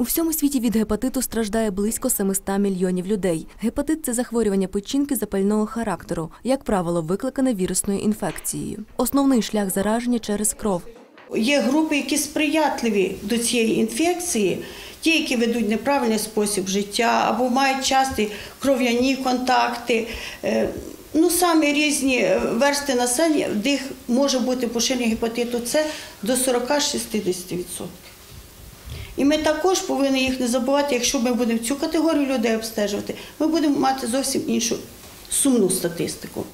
У всьому світі від гепатиту страждає близько 700 мільйонів людей. Гепатит це захворювання печінки запального характеру, як правило, викликане вірусною інфекцією. Основний шлях зараження через кров. Є групи, які сприятливі до цієї інфекції, ті, які ведуть неправильний спосіб життя або мають часті кров'яні контакти. Е, Ну, самі різні версти населення, в них може бути поширення гепатиту С до 40-60%. І ми також повинні їх не забувати, якщо ми будемо цю категорію людей обстежувати, ми будемо мати зовсім іншу сумну статистику.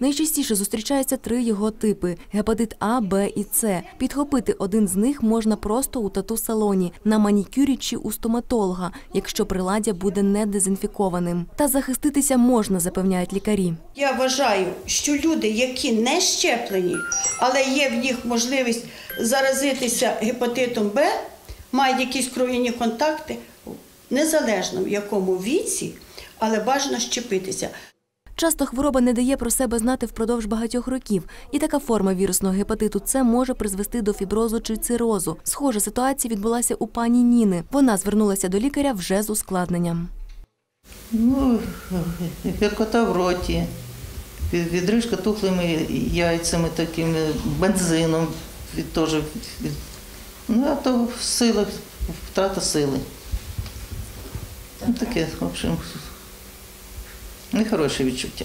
Найчастіше зустрічаються три його типи: гепатит А, Б і С. Підхопити один з них можна просто у тату-салоні, на манікюрі чи у стоматолога, якщо приладдя буде не дезінфікованим. Та захиститися можна, запевняють лікарі. Я вважаю, що люди, які не щеплені, але є в них можливість заразитися гепатитом Б, мають якісь кров'яні контакти, незалежно в якому віці, але бажано щепитися. Часто хвороба не дає про себе знати впродовж багатьох років, і така форма вірусного гепатиту С може призвести до фіброзу чи цирозу. Схожа ситуація відбулася у пані Ніни. Вона звернулася до лікаря вже з ускладненням. Ну, гіркота в роті, від- відрижка тухлими яйцями, такими, бензином, від, теж, від, ну, а то сили, втрата сили. Ну, таке, в общем, нехороше відчуття.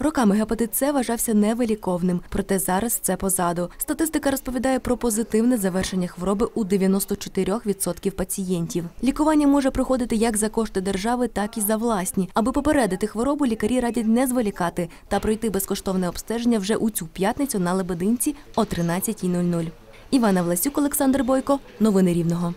Роками гепатит С вважався невиліковним, проте зараз це позаду. Статистика розповідає про позитивне завершення хвороби у 94% пацієнтів. Лікування може проходити як за кошти держави, так і за власні. Аби попередити хворобу, лікарі радять не зволікати та пройти безкоштовне обстеження вже у цю п'ятницю на Лебединці о 13.00. Івана Власюк, Олександр Бойко. Новини Рівного.